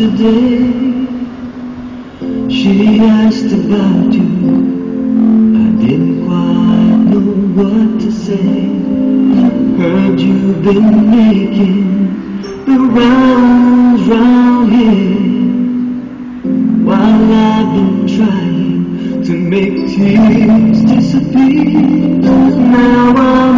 yesterday. She asked about you. I didn't quite know what to say. Heard you've been making the rounds round here. While I've been trying to make tears disappear. Now I'm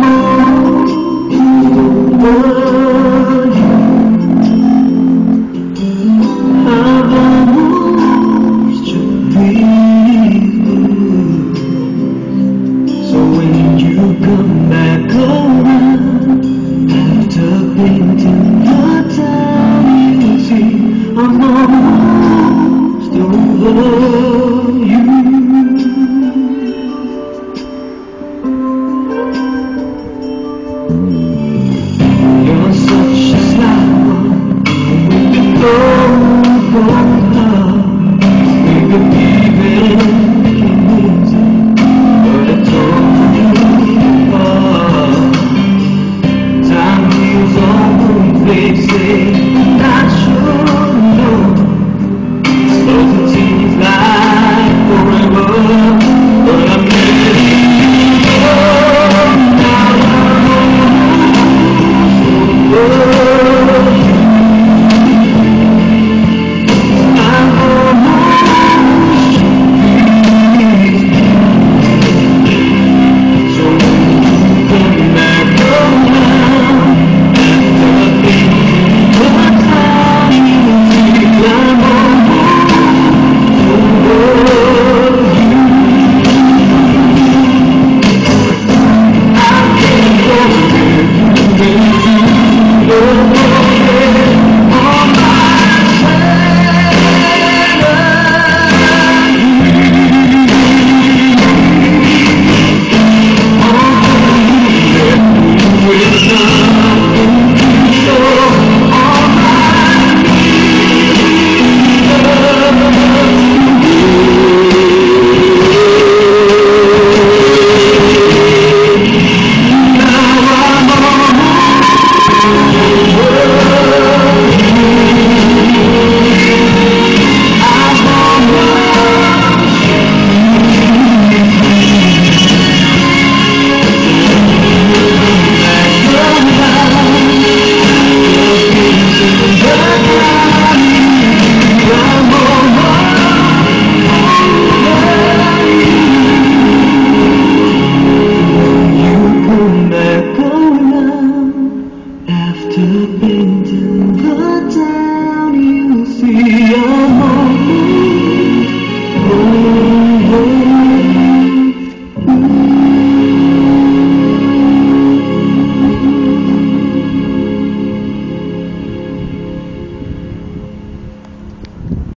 They say, not sure. to be.